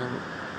and